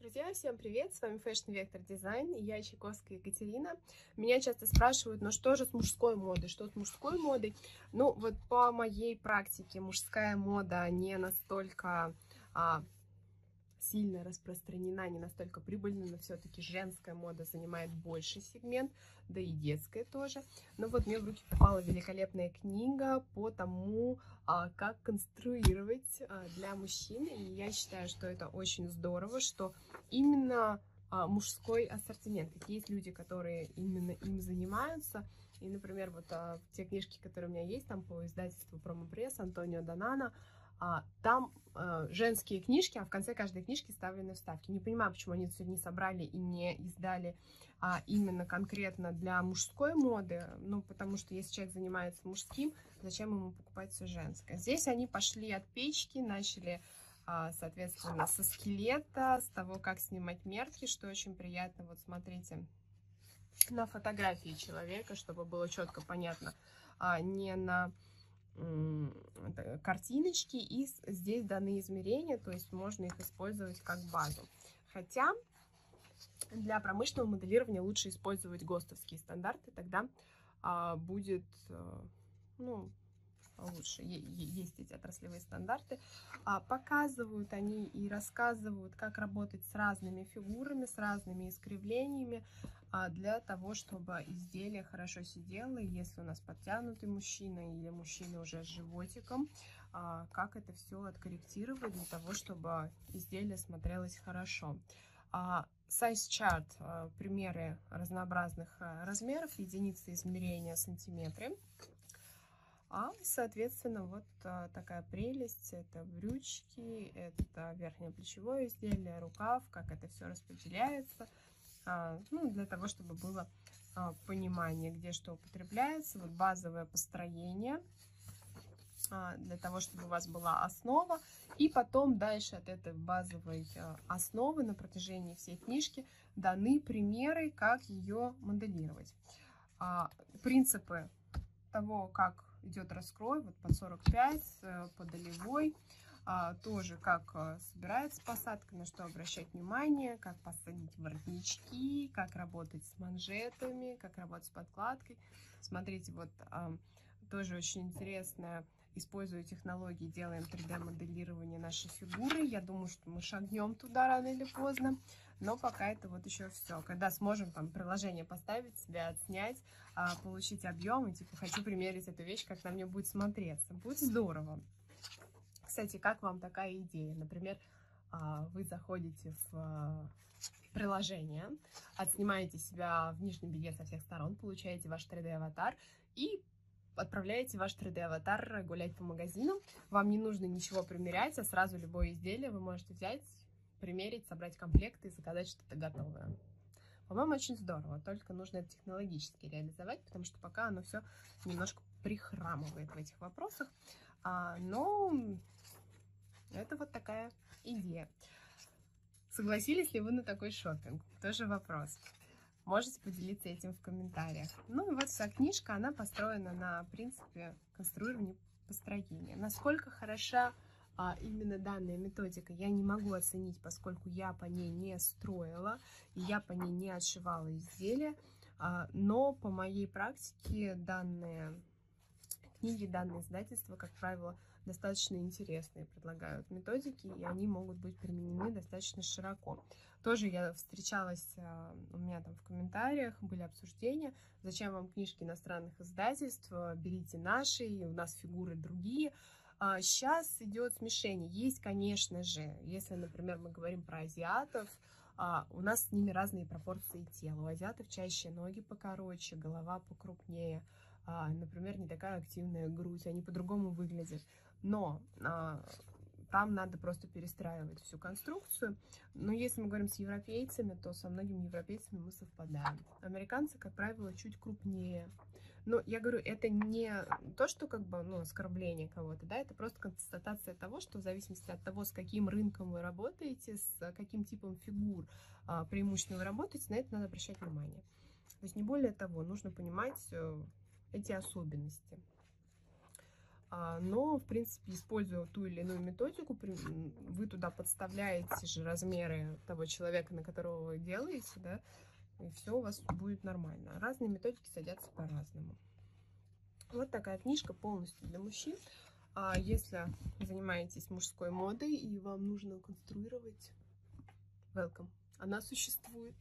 Друзья, всем привет! С вами Fashion Vector Design и я Чайковская Екатерина. Меня часто спрашивают, ну что же с мужской модой, что с мужской модой? Ну вот по моей практике мужская мода не настолько а, сильно распространена, не настолько прибыльна, но все-таки женская мода занимает больший сегмент, да и детская тоже. Но вот мне в руки попала великолепная книга по тому, а, как конструировать а, для мужчин, и я считаю, что это очень здорово, что именно а, мужской ассортимент. Есть люди, которые именно им занимаются. И, например, вот те книжки, которые у меня есть, там по издательству Промопресс Антонио Донана, а, там а, женские книжки, а в конце каждой книжки ставлены вставки. Не понимаю, почему они все не собрали и не издали а, именно конкретно для мужской моды, ну, потому что если человек занимается мужским, зачем ему покупать все женское? Здесь они пошли от печки, начали, а, соответственно, со скелета, с того, как снимать мерки, что очень приятно. Вот смотрите на фотографии человека, чтобы было четко понятно, а, не на картиночки, и здесь даны измерения, то есть можно их использовать как базу. Хотя для промышленного моделирования лучше использовать ГОСТовские стандарты, тогда а, будет э, ну, лучше. Есть эти отраслевые стандарты. А, показывают они и рассказывают, как работать с разными фигурами, с разными искривлениями, а, для того, чтобы изделие хорошо сидело. И если у нас подтянутый мужчина или мужчина уже с животиком, а, как это все откорректировать для того, чтобы изделие смотрелось хорошо. Size chart, примеры разнообразных размеров, единицы измерения сантиметры. А, соответственно, вот а, такая прелесть. Это брючки, это верхнее плечевое изделие, рукав, как это все распределяется. А, ну, для того, чтобы было а, понимание, где что употребляется. Вот базовое построение для того, чтобы у вас была основа. И потом дальше от этой базовой основы на протяжении всей книжки даны примеры, как ее моделировать. Принципы того, как идет раскрой, вот под 45, э, по долевой. А, тоже как э, собирается посадка, на что обращать внимание, как посадить воротнички, как работать с манжетами, как работать с подкладкой. Смотрите, вот тоже очень интересная используя технологии, делаем 3D-моделирование нашей фигуры. Я думаю, что мы шагнем туда рано или поздно, но пока это вот еще все. Когда сможем там приложение поставить, себя отснять, а, получить объем и типа хочу примерить эту вещь, как на мне будет смотреться. Будет здорово. Кстати, как вам такая идея? Например, а, вы заходите в а, приложение, отснимаете себя в нижнем белье со всех сторон, получаете ваш 3D-аватар и отправляете ваш 3D-аватар гулять по магазинам. Вам не нужно ничего примерять, а сразу любое изделие вы можете взять, примерить, собрать комплекты и заказать что-то готовое. По-моему, очень здорово, только нужно это технологически реализовать, потому что пока оно все немножко прихрамывает в этих вопросах. А, но это вот такая идея. Согласились ли вы на такой шопинг? Тоже вопрос. Можете поделиться этим в комментариях. Ну и вот вся книжка, она построена на принципе конструирования построения. Насколько хороша а, именно данная методика, я не могу оценить, поскольку я по ней не строила, и я по ней не отшивала изделия, а, но по моей практике данные книги, данные издательства, как правило, достаточно интересные предлагают методики, и они могут быть применены достаточно широко. Тоже я встречалась, а, у меня там в комментариях были обсуждения, зачем вам книжки иностранных издательств, берите наши, у нас фигуры другие. Сейчас а, идет смешение. Есть, конечно же, если, например, мы говорим про азиатов, а, у нас с ними разные пропорции тела. У азиатов чаще ноги покороче, голова покрупнее, а, например, не такая активная грудь, они по-другому выглядят. Но а, там надо просто перестраивать всю конструкцию. Но если мы говорим с европейцами, то со многими европейцами мы совпадаем. Американцы, как правило, чуть крупнее. Но я говорю, это не то, что как бы, ну, оскорбление кого-то, да, это просто констатация того, что в зависимости от того, с каким рынком вы работаете, с каким типом фигур а, преимущественно вы работаете, на это надо обращать внимание. То есть не более того, нужно понимать э, эти особенности. А, но, в принципе, используя ту или иную методику, вы туда подставляете же размеры того человека, на которого вы делаете, да, и все у вас будет нормально. Разные методики садятся по-разному. Вот такая книжка полностью для мужчин. А если занимаетесь мужской модой и вам нужно конструировать, welcome, она существует.